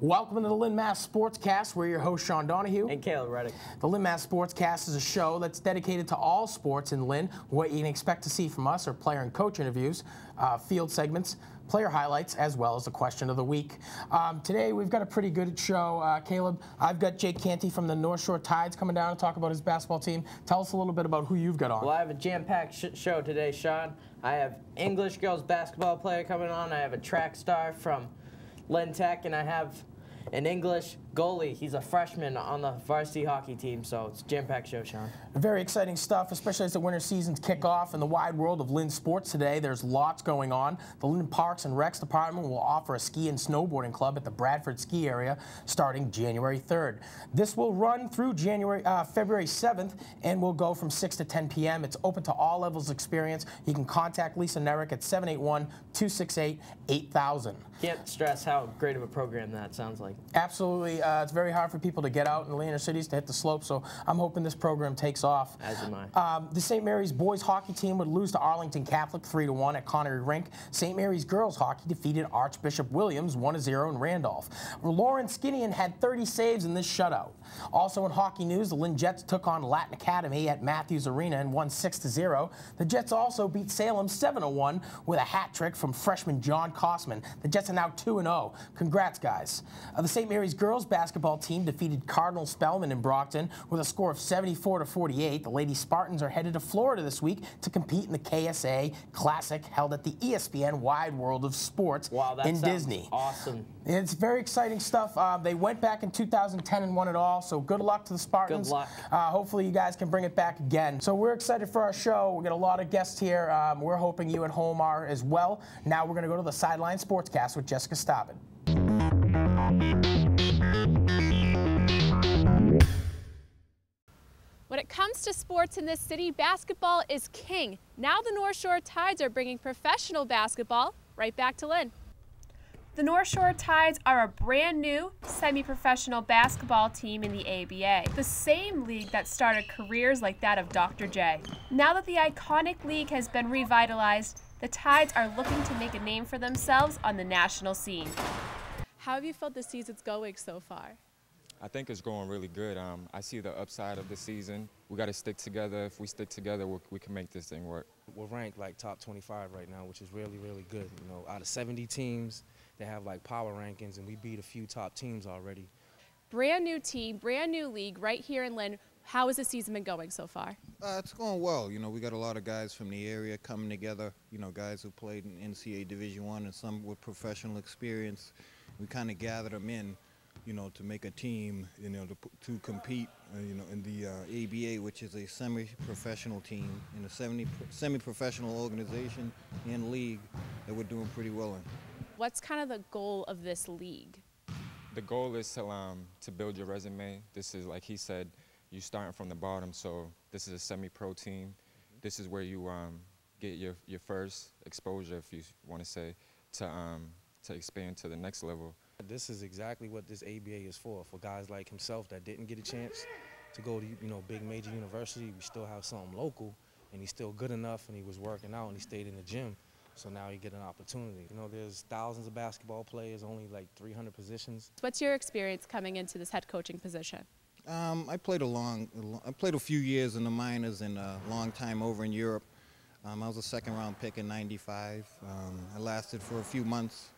Welcome to the Lynn Mass Sportscast. We're your host, Sean Donahue. And Caleb Reddick. The Lynn Mass Sportscast is a show that's dedicated to all sports in Lynn. What you can expect to see from us are player and coach interviews, uh, field segments, player highlights, as well as the question of the week. Um, today, we've got a pretty good show. Uh, Caleb, I've got Jake Canty from the North Shore Tides coming down to talk about his basketball team. Tell us a little bit about who you've got on. Well, I have a jam-packed sh show today, Sean. I have English girls basketball player coming on. I have a track star from Lynn Tech, and I have an English goalie. He's a freshman on the varsity hockey team, so it's jam-packed show, Sean. Very exciting stuff, especially as the winter seasons kick off in the wide world of Lynn sports today. There's lots going on. The Lynn Parks and Recs Department will offer a ski and snowboarding club at the Bradford Ski Area starting January 3rd. This will run through January, uh, February 7th and will go from 6 to 10 p.m. It's open to all levels of experience. You can contact Lisa Nerrick at 781-268-8000. Can't stress how great of a program that sounds like. Absolutely. Uh, it's very hard for people to get out in the inner cities to hit the slope, so I'm hoping this program takes off. As am I. Um, the St. Mary's boys hockey team would lose to Arlington Catholic 3 to 1 at Connery Rink. St. Mary's girls hockey defeated Archbishop Williams 1 0 in Randolph. Lauren Skinnian had 30 saves in this shutout. Also in hockey news, the Lynn Jets took on Latin Academy at Matthews Arena and won 6 0. The Jets also beat Salem 7 1 with a hat trick from freshman John Kosman. The Jets are now 2 0. Congrats, guys. Uh, the St. Mary's girls basketball team defeated Cardinal Spellman in Brockton with a score of 74 to 48. The Lady Spartans are headed to Florida this week to compete in the KSA Classic held at the ESPN Wide World of Sports Wow, in Disney. awesome. It's very exciting stuff. Uh, they went back in 2010 and won it all, so good luck to the Spartans. Good luck. Uh, hopefully, you guys can bring it back again. So, we're excited for our show. We got a lot of guests here. Um, we're hoping you at home are as well. Now, we're going to go to the Sideline Sportscast with Jessica Starbard. When it comes to sports in this city, basketball is king. Now the North Shore Tides are bringing professional basketball right back to Lynn. The North Shore Tides are a brand new semi-professional basketball team in the ABA, the same league that started careers like that of Dr. J. Now that the iconic league has been revitalized, the Tides are looking to make a name for themselves on the national scene. How have you felt the season's going so far? I think it's going really good. Um, I see the upside of the season. We got to stick together. If we stick together, we, we can make this thing work. We're ranked like top 25 right now, which is really, really good. You know, out of 70 teams, they have like power rankings, and we beat a few top teams already. Brand new team, brand new league right here in Lynn. How has the season been going so far? Uh, it's going well. You know, we got a lot of guys from the area coming together. You know, guys who played in NCAA Division One and some with professional experience. We kind of gathered them in, you know, to make a team. You know, to to compete. Uh, you know, in the uh, ABA, which is a semi-professional team in a 70 semi-professional organization and league that we're doing pretty well in. What's kind of the goal of this league? The goal is to, um, to build your resume. This is, like he said, you starting from the bottom, so this is a semi-pro team. This is where you um, get your, your first exposure, if you want to say, to, um, to expand to the next level. This is exactly what this ABA is for. For guys like himself that didn't get a chance to go to you know big major university, we still have something local, and he's still good enough, and he was working out, and he stayed in the gym. So now he get an opportunity. You know, there's thousands of basketball players, only like 300 positions. What's your experience coming into this head coaching position? Um, I played a long, I played a few years in the minors and a long time over in Europe. Um, I was a second round pick in '95. Um, I lasted for a few months,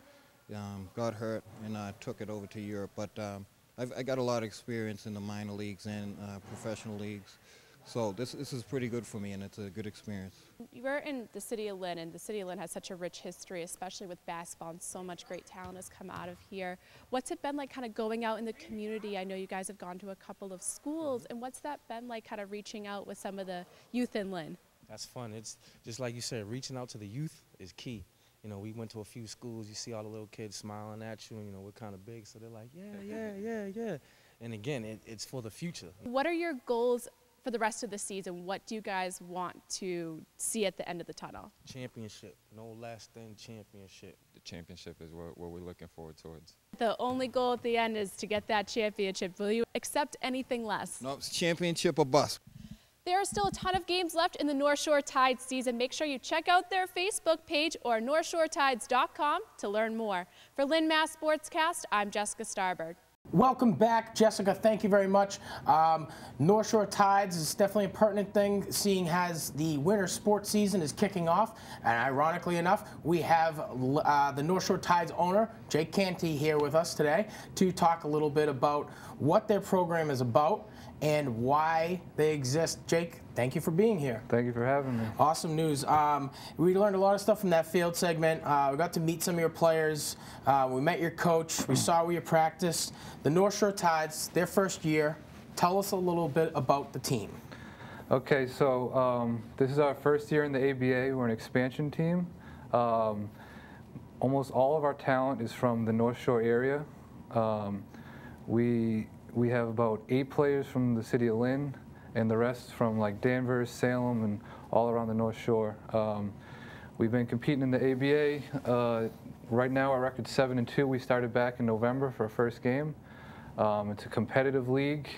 um, got hurt, and I took it over to Europe. But um, I've, I got a lot of experience in the minor leagues and uh, professional leagues. So this, this is pretty good for me, and it's a good experience. We're in the city of Lynn, and the city of Lynn has such a rich history, especially with basketball, and so much great talent has come out of here. What's it been like kind of going out in the community? I know you guys have gone to a couple of schools, and what's that been like kind of reaching out with some of the youth in Lynn? That's fun. It's just like you said, reaching out to the youth is key. You know, we went to a few schools. You see all the little kids smiling at you, and you know we're kind of big, so they're like, yeah, yeah, yeah, yeah. And again, it, it's for the future. What are your goals for the rest of the season? What do you guys want to see at the end of the tunnel? Championship, no less than championship. The championship is what, what we're looking forward towards. The only goal at the end is to get that championship. Will you accept anything less? No, it's championship or bust. There are still a ton of games left in the North Shore Tides season. Make sure you check out their Facebook page or northshoretides.com to learn more. For Lynn Mass Sportscast, I'm Jessica Starbard. Welcome back, Jessica. Thank you very much. Um, North Shore Tides is definitely a pertinent thing, seeing as the winter sports season is kicking off. And ironically enough, we have uh, the North Shore Tides owner, Jake Canty, here with us today to talk a little bit about what their program is about and why they exist. Jake, thank you for being here. Thank you for having me. Awesome news. Um, we learned a lot of stuff from that field segment. Uh, we got to meet some of your players. Uh, we met your coach. We saw where you practiced. The North Shore Tides, their first year. Tell us a little bit about the team. Okay, so um, this is our first year in the ABA. We're an expansion team. Um, almost all of our talent is from the North Shore area. Um, we we have about eight players from the city of Lynn, and the rest from like Danvers, Salem, and all around the North Shore. Um, we've been competing in the ABA. Uh, right now, our record's seven and two. We started back in November for our first game. Um, it's a competitive league.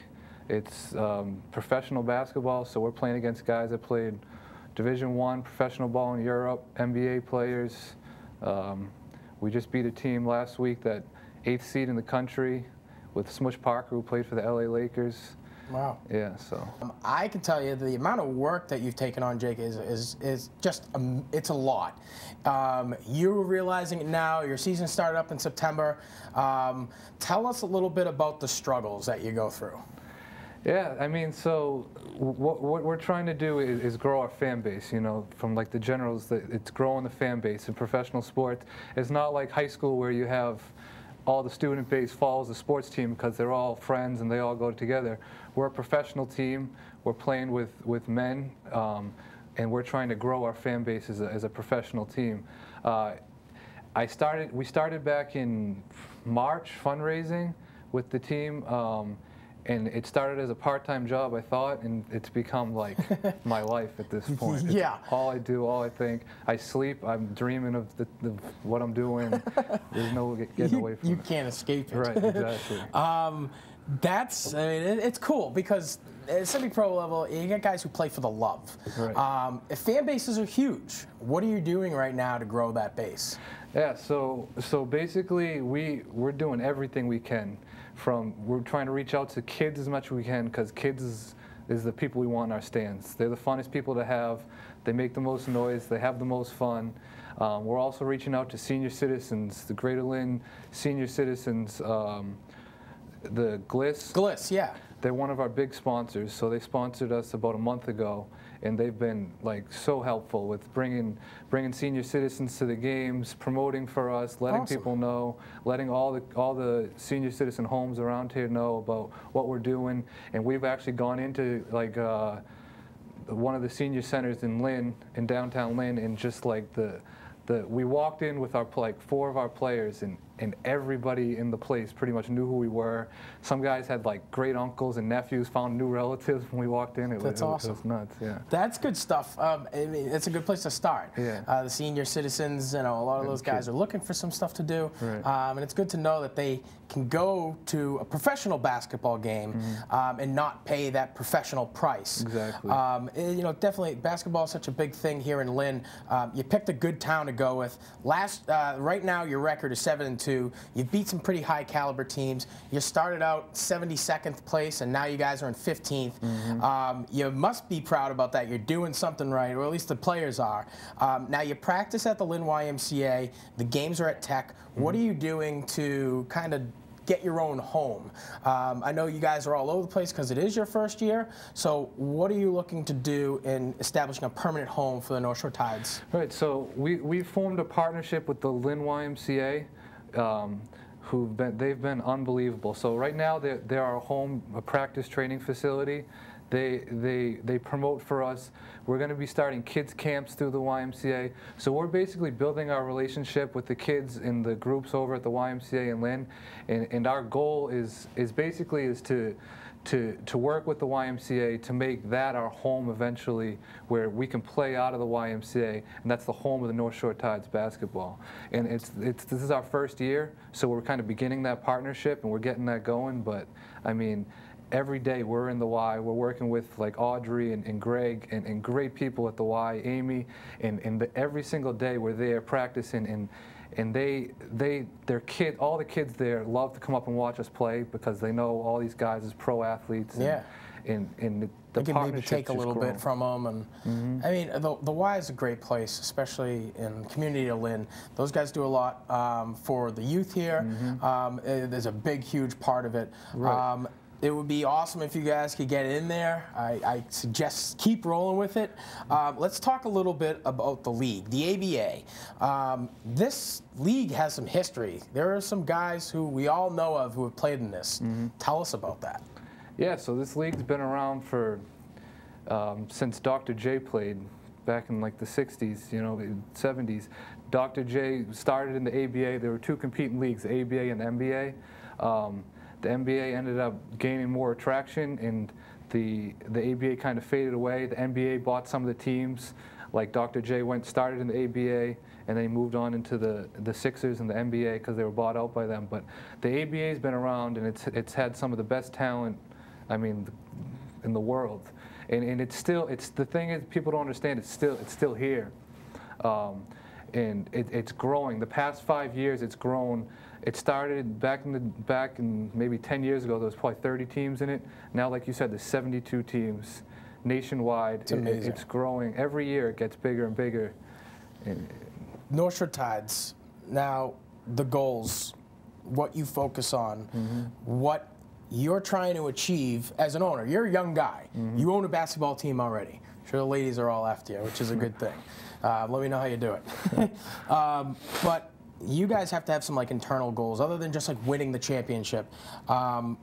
It's um, professional basketball, so we're playing against guys that played Division One professional ball in Europe, NBA players. Um, we just beat a team last week that eighth seed in the country with Smush Parker, who played for the LA Lakers. Wow. Yeah, so. Um, I can tell you the amount of work that you've taken on, Jake, is, is, is just, um, it's a lot. Um, you're realizing it now. Your season started up in September. Um, tell us a little bit about the struggles that you go through. Yeah, I mean, so what, what we're trying to do is, is, grow our fan base, you know, from like the generals, that it's growing the fan base in professional sports. It's not like high school where you have all the student base follows the sports team because they're all friends and they all go together. We're a professional team. We're playing with, with men, um, and we're trying to grow our fan base as a, as a professional team. Uh, I started, we started back in March fundraising with the team. Um, and it started as a part-time job, I thought, and it's become like my life at this point. It's yeah. all I do, all I think. I sleep. I'm dreaming of the, the what I'm doing. There's no getting you, away from you it. You can't escape it. Right. Exactly. um, that's. I mean, it, it's cool because at semi-pro level, you get guys who play for the love. Right. Um, fan bases are huge. What are you doing right now to grow that base? Yeah. So so basically, we we're doing everything we can from we're trying to reach out to kids as much as we can because kids is, is the people we want in our stands. They're the funnest people to have. They make the most noise. They have the most fun. Um, we're also reaching out to senior citizens, the Greater Lynn senior citizens, um, the Gliss. Gliss, yeah. They're one of our big sponsors. So they sponsored us about a month ago and they've been like so helpful with bringing bringing senior citizens to the games, promoting for us, letting awesome. people know, letting all the all the senior citizen homes around here know about what we're doing, and we've actually gone into like. Uh, one of the senior centers in Lynn, in downtown Lynn, and just like the, the we walked in with our like four of our players, and and everybody in the place pretty much knew who we were. Some guys had like great uncles and nephews, found new relatives when we walked in. It That's was, awesome. It was nuts, yeah. That's good stuff. Um, I mean, it's a good place to start. Yeah. Uh, the senior citizens, you know, a lot of those guys are looking for some stuff to do, Right. um, and it's good to know that they can go to a professional basketball game um, and not pay that professional price. Exactly. Um, eh, you know, definitely basketball is such a big thing here in Lynn. Um, you picked a good town to go with. Last, uh, right now, your record is seven and two. You beat some pretty high caliber teams. You started out 72nd place, and now you guys are in 15th. Mm-hmm. Um, you must be proud about that. You're doing something right, or at least the players are. Um, now you practice at the Lynn YMCA. The games are at Tech. What are Mm-hmm. you doing to kind of get your own home. Um, I know you guys are all over the place because it is your first year. So, what are you looking to do in establishing a permanent home for the North Shore Tides? Right. So we we formed a partnership with the Lynn YMCA. Um, who've been they've been unbelievable. So right now they're, they're our home a practice training facility. They they they promote for us. We're going to be starting kids camps through the YMCA. So we're basically building our relationship with the kids in the groups over at the YMCA in Lynn, and, and our goal is is basically is to to, to work with the YMCA to make that our home eventually, where we can play out of the YMCA, and that's the home of the North Shore Tides basketball. And it's, it's this is our first year, so we're kind of beginning that partnership and we're getting that going. But I mean, every day we're in the Y. We're working with like Audrey and, and Greg and, and great people at the Y, Amy, and, and the, every single day we're there practicing and and they they their kid all the kids there love to come up and watch us play because they know all these guys as pro athletes. And, Yeah. And, and the, the They can maybe take a little grown. bit from them, and I mean the the Y is a great place, especially in community of Lynn. Those guys do a lot um, for the youth here. Um, eh, there's a big, huge part of it. Right. Um, it would be awesome if you guys could get in there. I, I suggest keep rolling with it. Um, let's talk a little bit about the league, the ABA. Um, this league has some history. There are some guys who we all know of who have played in this. Tell us about that. Yeah, so this league's been around for um, since Dr. J played back in like the 60s, you know, the 70s. Dr. J started in the ABA. There were two competing leagues, the ABA and the NBA. The NBA ended up gaining more attraction, and the the ABA kind of faded away. The NBA bought some of the teams. Like Dr. J went started in the ABA, and then he moved on into the the Sixers and the NBA because they were bought out by them. But the ABA's been around, and it's it's had some of the best talent. I mean, in the world, and and it's still it's the thing is people don't understand. It's still it's still here, um, and it, it's growing. The past five years, it's grown. It started back in the back in maybe 10 years ago. There was probably 30 teams in it. Now, like you said, there's 72 teams nationwide. It's It- it's growing every year. It gets bigger and bigger. And North Shore Tides. Now, the goals, what you focus on, what you're trying to achieve as an owner. You're a young guy. You own a basketball team already. Sure, the ladies are all after you, which is a good thing. Uh, let me know how you do it. um, but you guys have to have some like internal goals, other than just like winning the championship. Um,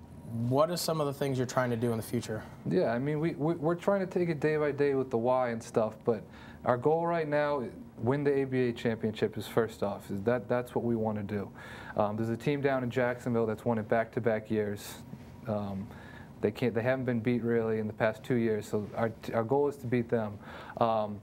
what are some of the things you're trying to do in the future? Yeah, I mean, we, we, we're trying to take it day by day with the why and stuff, but our goal right now, win the ABA championship is first off. Is that, that's what we want to do. Um, there's a team down in Jacksonville that's won it back-to-back years. Um, they, can't, they haven't been beat really in the past two years, so our, our goal is to beat them. Um,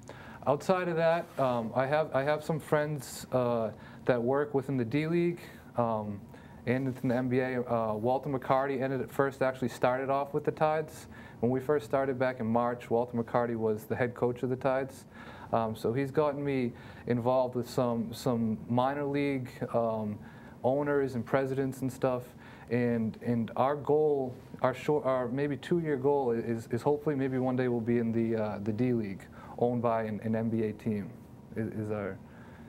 outside of that, um, I, have, I have some friends uh, that work within the D-League. Um, and in the NBA. Uh, Walter McCarty ended at first actually started off with the Tides. When we first started back in March, Walter McCarty was the head coach of the Tides. Um, so he's gotten me involved with some some minor league um, owners and presidents and stuff. And and our goal, our short, our maybe two-year goal is is hopefully maybe one day we'll be in the uh, the D League, owned by an, an NBA team. Is, is our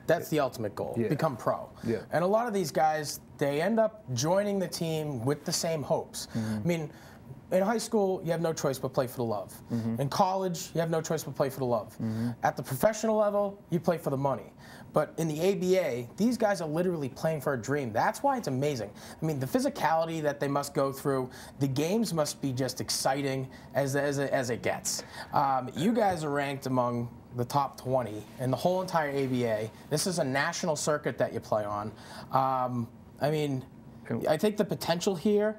That's the ultimate goal. Yeah. Become pro. Yeah. And a lot of these guys, they end up joining the team with the same hopes. Mm-hmm. I mean, in high school, you have no choice but play for the love. Mm-hmm. In college, you have no choice but play for the love. At the professional level, you play for the money. But in the ABA, these guys are literally playing for a dream. That's why it's amazing. I mean, the physicality that they must go through, the games must be just exciting as, as, as it gets. Um, you guys are ranked among the top 20 in the whole entire ABA. This is a national circuit that you play on. Um, I mean, I think the potential here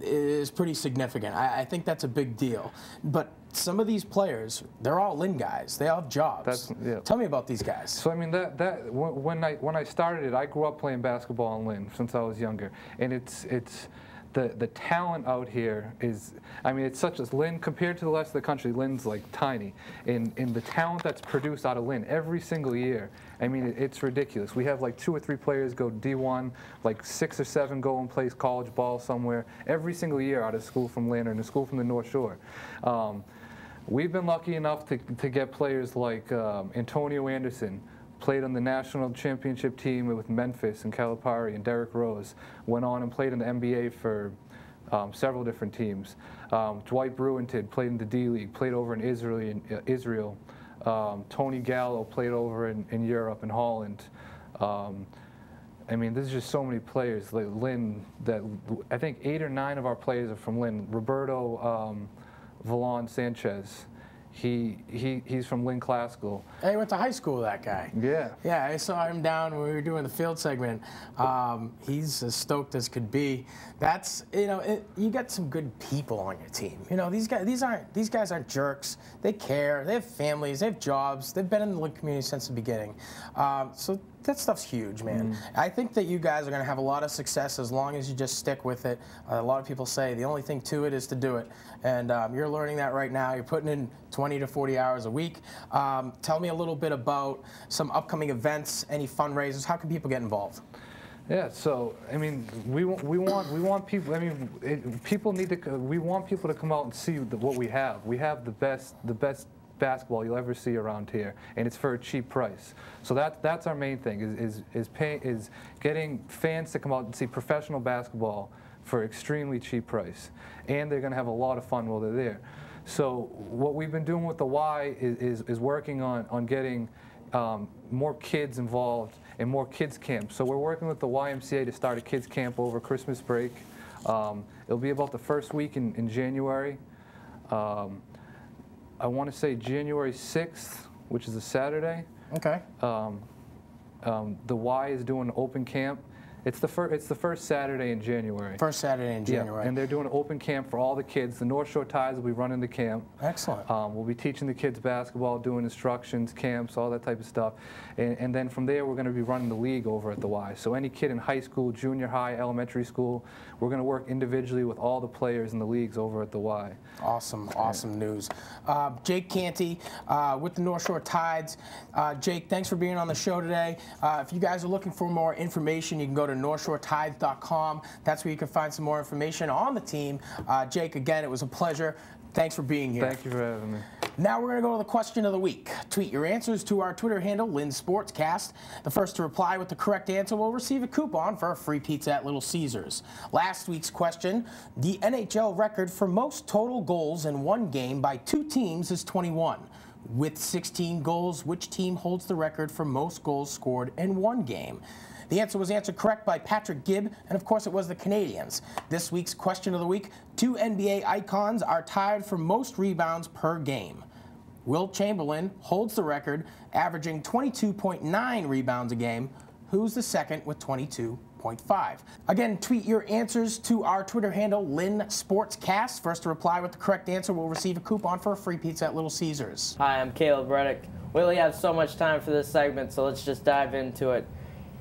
is pretty significant. I, I think that's a big deal. But some of these players, they're all Lynn guys. They all have jobs. That's- yeah. Tell me about these guys. So I mean that that when when I when I started it, I grew up playing basketball in Lynn since I was younger, and it's it's the the talent out here is I mean it's such as Lynn compared to the rest of the country, Lynn's like tiny, In, and the talent that's produced out of Lynn every single year. I mean it, it's ridiculous. We have like two or three players go D1, like six or seven go and play college ball somewhere every single year out of school from Lynn or in a school from the North Shore. Um, We've been lucky enough to, to get players like um, Antonio Anderson, played on the national championship team with Memphis and Calipari and Derrick Rose, went on and played in the NBA for um, several different teams. Um, Dwight Bruinted played in the D League, played over in Israel. In, uh, Israel. Um, Tony Gallo played over in, in Europe and Holland. Um, I mean, there's just so many players. Like Lynn, that I think eight or nine of our players are from Lynn. Roberto um, Valon Sanchez, he, he he's from Lynn Classical. I went to high school with that guy. Yeah. Yeah, I saw him down when we were doing the field segment. Um, he's as stoked as could be. That's you know, it, you got some good people on your team. You know, these guys, these aren't these guys aren't jerks. They care. They have families. They have jobs. They've been in the Lynn community since the beginning. Um, so that stuff's huge, man. I think that you guys are going to have a lot of success as long as you just stick with it. Uh, a lot of people say the only thing to it is to do it, and um, you're learning that right now. You're putting in 20 to 40 hours a week. Um, tell me a little bit about some upcoming events, any fundraisers. How can people get involved? Yeah, so I mean, we want we want we want people. I mean, it, people need to. We want people to come out and see the, what we have. We have the best the best basketball you'll ever see around here, and it's for a cheap price. So that that's our main thing is is is pay, is getting fans to come out and see professional basketball for extremely cheap price, and they're going to have a lot of fun while they're there. So what we've been doing with the Y is is, is working on on getting um, more kids involved and more kids camps. So we're working with the YMCA to start a kids camp over Christmas break. Um, it'll be about the first week in, in January. Um, I want to say January 6th, which is a Saturday. Okay. Um, um, the Y is doing open camp. It's the first. It's the first Saturday in January. First Saturday in Yeah, January. and they're doing an open camp for all the kids. The North Shore Tides will be running the camp. Excellent. Um, we'll be teaching the kids basketball, doing instructions, camps, all that type of stuff. And, and then from there, we're going to be running the league over at the Y. So any kid in high school, junior high, elementary school, we're going to work individually with all the players in the leagues over at the Y. Awesome, awesome news. Uh, Jake Canty uh, with the North Shore Tides. Uh, Jake, thanks for being on the show today. Uh, if you guys are looking for more information, you can go to NorthshoreTides.com. That's where you can find some more information on the team. Uh, Jake, again, it was a pleasure. Thanks for being here. Thank you for having me. Now we're going to go to the question of the week. Tweet your answers to our Twitter handle, Lynn Sportscast. The first to reply with the correct answer will receive a coupon for a free pizza at Little Caesars. Last week's question The NHL record for most total goals in one game by two teams is 21. With 16 goals, which team holds the record for most goals scored in one game? The answer was answered correct by Patrick Gibb, and of course it was the Canadiens. This week's question of the week two NBA icons are tied for most rebounds per game. Wilt Chamberlain holds the record, averaging 22.9 rebounds a game. Who's the second with 22.5? Again, tweet your answers to our Twitter handle, Lynn Sportscast. First to reply with the correct answer will receive a coupon for a free pizza at Little Caesars. Hi, I'm Caleb Reddick. We only have so much time for this segment, so let's just dive into it.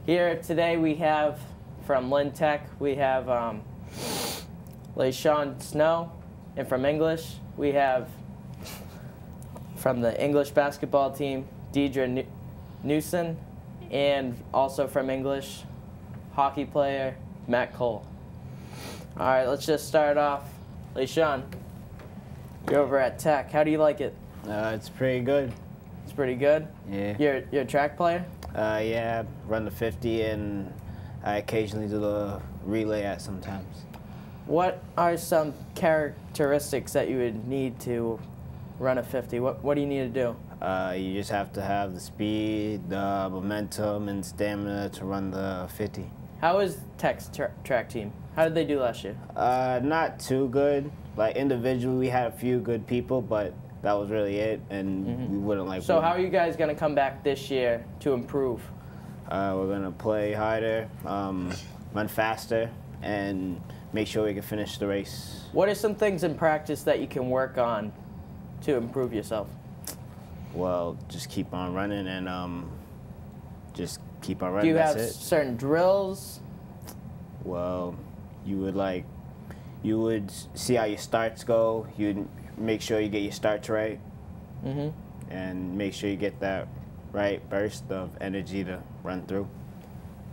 Here today we have from Lynn Tech, we have um, Leshawn Snow, and from English we have from the English basketball team Deidra New- Newson, and also from English hockey player Matt Cole. All right, let's just start off. Leshawn, you're over at Tech. How do you like it? Uh, it's pretty good. It's pretty good. Yeah. You're you're a track player. Uh, yeah, run the 50 and I occasionally do the relay at sometimes. What are some characteristics that you would need to run a 50? What what do you need to do? Uh, you just have to have the speed, the momentum, and stamina to run the 50. How is Tech's tra- track team? How did they do last year? Uh, not too good. Like individually, we had a few good people, but that was really it, and we wouldn't like. So win. how are you guys gonna come back this year to improve? Uh, we're gonna play harder, um, run faster, and make sure we can finish the race. What are some things in practice that you can work on to improve yourself? Well, just keep on running and um, just keep on running. Do you That's have it. certain drills? Well, you would like, you would see how your starts go. You'd make sure you get your starts right, Mm-hmm. and make sure you get that right burst of energy to run through.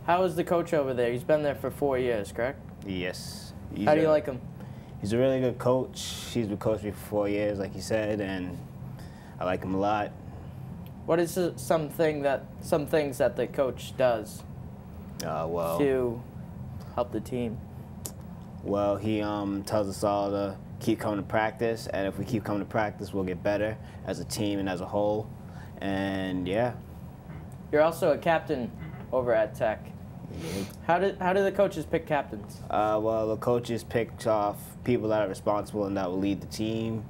How is the coach over there? He's been there for four years, correct? Yes. he's How do you a- like him? He's a really good coach. He's been coaching me for four years, like you said, and I like him a lot. What is something that some things that the coach does Uh, well, to help the team? well, he um, tells us all to keep coming to practice, and if we keep coming to practice, we'll get better as a team and as a whole. And yeah, You're also a captain over at Tech. How did how do the coaches pick captains? Uh, well, the coaches pick off people that are responsible and that will lead the team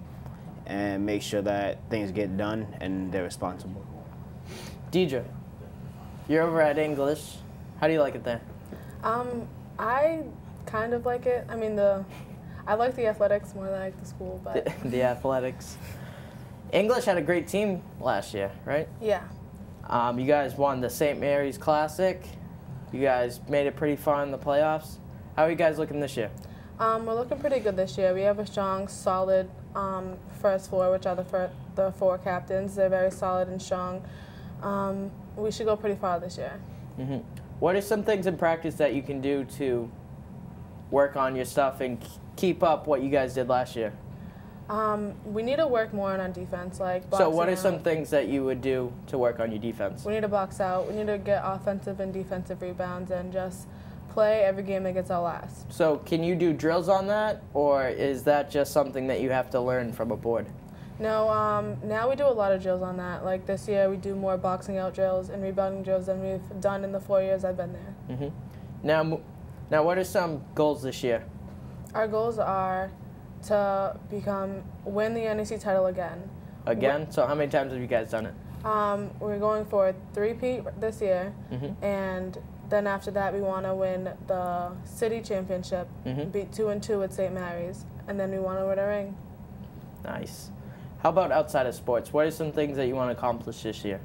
and make sure that things get done and they're responsible. Deidra, you're over at English. How do you like it there? Um, I kind of like it. I mean, the I like the athletics more than I like the school, but the athletics. English had a great team last year, right? yeah. Um, you guys won the St. Mary's Classic. You guys made it pretty far in the playoffs. How are you guys looking this year? Um, we're looking pretty good this year. We have a strong, solid um, first four, which are the, fir- the four captains. They're very solid and strong. Um, we should go pretty far this year. hmm What are some things in practice that you can do to work on your stuff and keep up what you guys did last year? Um, we need to work more on our defense. Like So, what are boxing some things that you would do to work on your defense? We need to box out. We need to get offensive and defensive rebounds and just play every game that gets our last. So, can you do drills on that, or is that just something that you have to learn from a board? No, um, now we do a lot of drills on that. Like this year, we do more boxing out drills and rebounding drills than we've done in the four years I've been there. hmm Now, now, what are some goals this year? Our goals are to become win the NEC title again. Again? So, how many times have you guys done it? Um, we're going for a three-peat this year, Mhm. and then after that, we want to win the city championship, Mhm. beat two and two at St. Mary's, and then we want to win a ring. Nice. How about outside of sports? What are some things that you want to accomplish this year?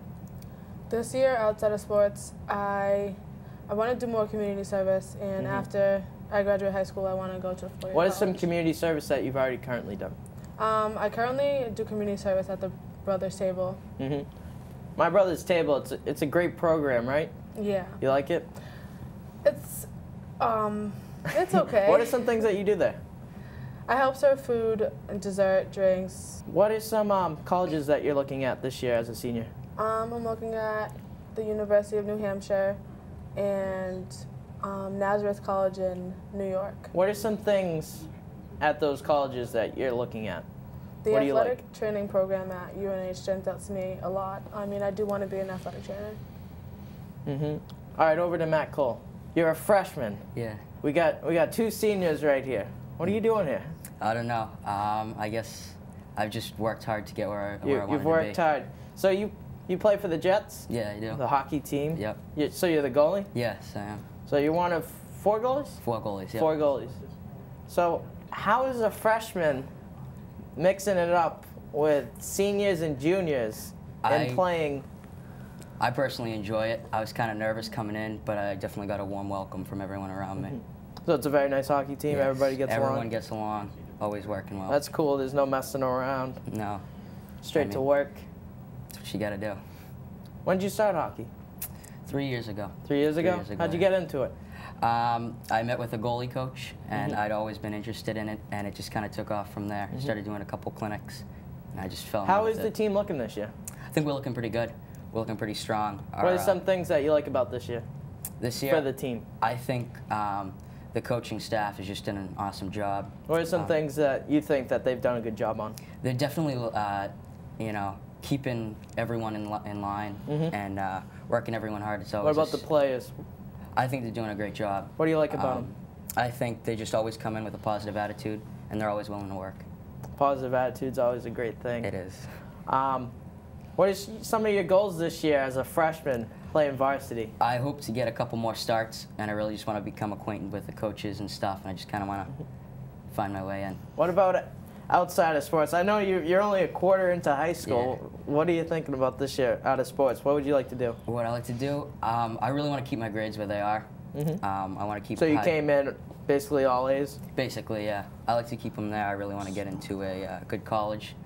This year, outside of sports, I I want to do more community service, and Mhm. after I graduate high school, I want to go to a four-year What is some community service that you've already currently done? Um, I currently do community service at the Brothers Table. hmm My brother's table. It's a, it's a great program, right? Yeah, You like it? it's um, it's okay. What are some things that you do there? I help serve food, and dessert, drinks. What are some um, colleges that you're looking at this year as a senior? Um, I'm looking at the University of New Hampshire and um, Nazareth College in New York. What are some things at those colleges that you're looking at? The What athletic like? training program at UNH stands out to me a lot. I mean, I do want to be an athletic trainer. Mm-hmm. All right, over to Matt Cole. You're a freshman. Yeah, We got we got two seniors right here. What are you doing here? I don't know. Um, I guess I've just worked hard to get where, I- You, where I wanted you've worked to be. hard. So you you play for the Jets, Yeah, I do. the hockey team. Yep. You, so you're the goalie. Yes, I am. So you're one of four goalies. Four goalies. Yep. Four goalies. So how is a freshman mixing it up with seniors and juniors and I- playing? I personally enjoy it. I was kind of nervous coming in, but I definitely got a warm welcome from everyone around me. Mm-hmm. So it's a very nice hockey team. Yes, Everybody gets Everyone along. Everyone gets along. Always working well. That's cool. There's no messing around. no, Straight I to work. that's what you got to do. When did you start hockey? Three years ago. Three years Three ago. years ago, How'd you get into it? Um, I met with a goalie coach, and Mhm. I'd always been interested in it, and it just kind of took off from there. Started doing a couple clinics, and I just fell in Mm-hmm. How love is the it. team looking this year? I think we're looking pretty good. We're looking pretty strong. What Our, are uh, some things that you like about this year this year for the team? I think um, the coaching staff has just done an awesome job. What are some Um, things that you think that they've done a good job on? They're definitely, uh, you know, keeping everyone in, li- in line Mhm. and uh, working everyone hard. So What about the players? I think they're doing a great job. What do you like about Um, I think they just always come in with a positive attitude, and they're always willing to work. them? Positive attitude's always a great thing. It is. Um, what is some of your goals this year as a freshman playing varsity? I hope to get a couple more starts, and I really just want to become acquainted with the coaches and stuff, and I just kind of want to find my way in. What about outside of sports? I know you, you're only a quarter into high school. What are you thinking about this year out of sports? What would you like to do? What I like to do, um, I really want to keep my grades where they are. Mhm. Um, I want to keep. So you high- came in basically all A's. Basically, yeah. I like to keep them there. I really want to get into a uh, good college.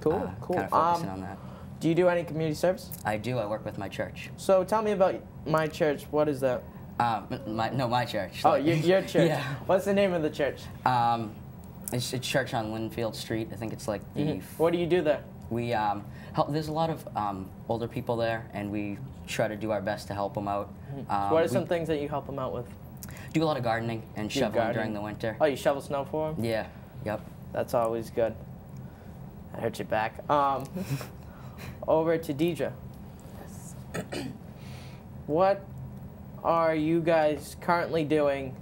Cool, uh, cool. Kind of focusing Um, on that. Do you do any community service? I do. I work with my church. So tell me about my church. What is that? Um, my, no, my church. Oh, like- your, your church. yeah. What's the name of the church? Um, it's a church on Lynnfield Street. I think it's like the. Mhm. What do you do there? We um, help. There's a lot of um, older people there, and we try to do our best to help them out. Um, what are some things that you help them out with? Do a lot of gardening and shoveling during the winter. Oh, you shovel snow for them? Yeah. Yep. That's always good. That hurt your back. Um, over to Deidra. what are you guys currently doing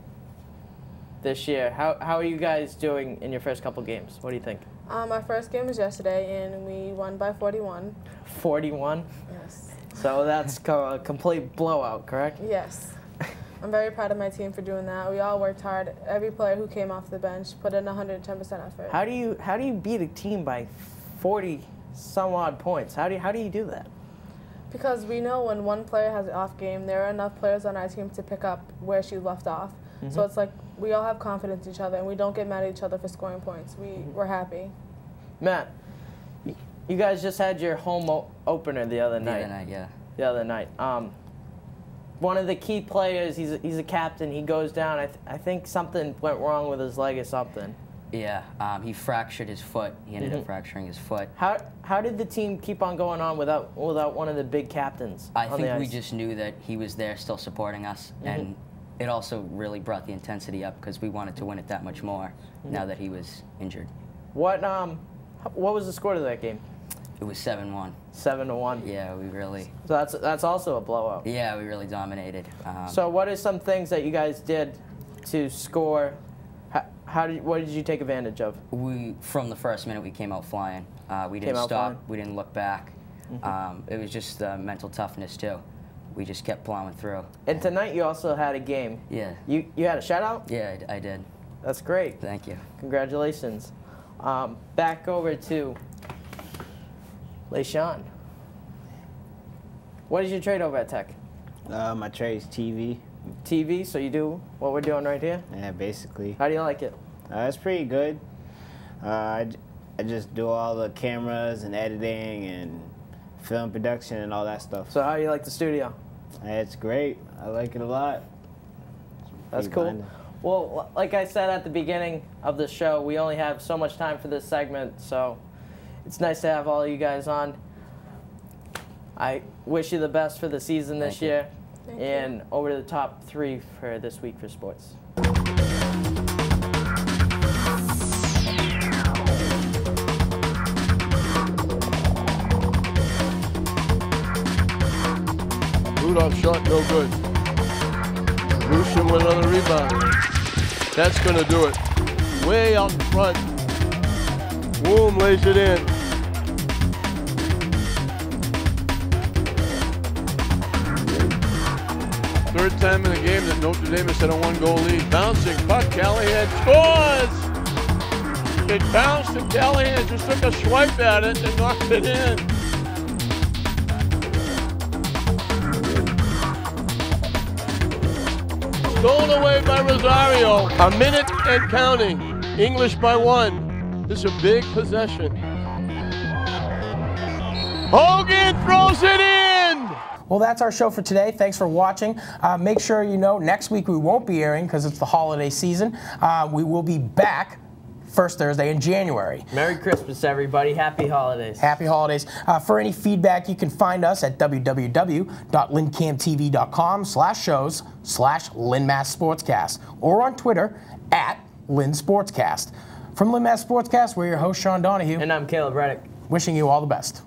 this year? How, how are you guys doing in your first couple games? What do you think? Um, our first game was yesterday, and we won by 41. 41? Yes. So that's a complete blowout, correct? Yes. I'm very proud of my team for doing that. We all worked hard. Every player who came off the bench put in 110% effort. How do you how do you beat a team by 40 some odd points? How do you, how do you do that? Because we know when one player has an off game, there are enough players on our team to pick up where she left off. So it's like we all have confidence in each other and we don't get mad at each other for scoring points. We, we're happy. Matt, you guys just had your home o- opener the other night. The other night, yeah. The other night. Um, one of the key players, he's a, he's a captain. He goes down. I, th- I think something went wrong with his leg or something. Yeah, um, he fractured his foot. He ended Mm-hmm. up fracturing his foot. How how did the team keep on going on without without one of the big captains? I on think the we just knew that he was there still supporting us, Mm-hmm. and it also really brought the intensity up because we wanted to win it that much more Mm-hmm. now that he was injured. What um, what was the score to that game? It was 7-1. Seven to one. Yeah, we really, So that's that's also a blowout. yeah, we really dominated. Um, So what are some things that you guys did to score? How, how did what did you take advantage of? we, from the first minute, we came out flying. Uh, we didn't out stop. flying. We didn't look back. Um, it was just uh, mental toughness too. We just kept plowing through. And tonight you also had a game. Yeah, You you had a shutout. yeah, I, I did. That's great. Thank you. Congratulations. Um, back over to Leshawn. What is your trade over at Tech? Uh, my is TV. TV. So you do what we're doing right here. Yeah, basically. How do you like it? Uh, it's pretty good. Uh, I, j- I just do all the cameras and editing and film production and all that stuff. So how do you like the studio? It's great. I like it a lot. That's cool. blinding. Well, like I said at the beginning of the show, we only have so much time for this segment, so it's nice to have all you guys on. I wish you the best for the season this Thank you. year, Thank you. and over to the top three for this week for sports. Rudolph shot, no good. Newson with another rebound. That's to do it. Way out in front. Boom lays it in. Third time in the game that Notre Dame has had a one-goal lead. Bouncing puck, Callahan scores! It bounced and Callahan just took a swipe at it and knocked it in. Stolen away by Rosario. A minute and counting. English by one. This is a big possession. Hogan throws it in. Well, that's our show for today. Thanks for watching. Uh, make sure you know next week we won't be airing because it's the holiday season. Uh, we will be back first Thursday in January. Merry Christmas, everybody! Happy holidays. Happy holidays. Uh, for any feedback, you can find us at www.lynncamtv.com slash shows slash linmass sportscast or on Twitter at Lynn Sportscast. From Lynn Mass Sportscast, we're your host, Sean Donahue, And I'm Caleb Reddick. wishing you all the best.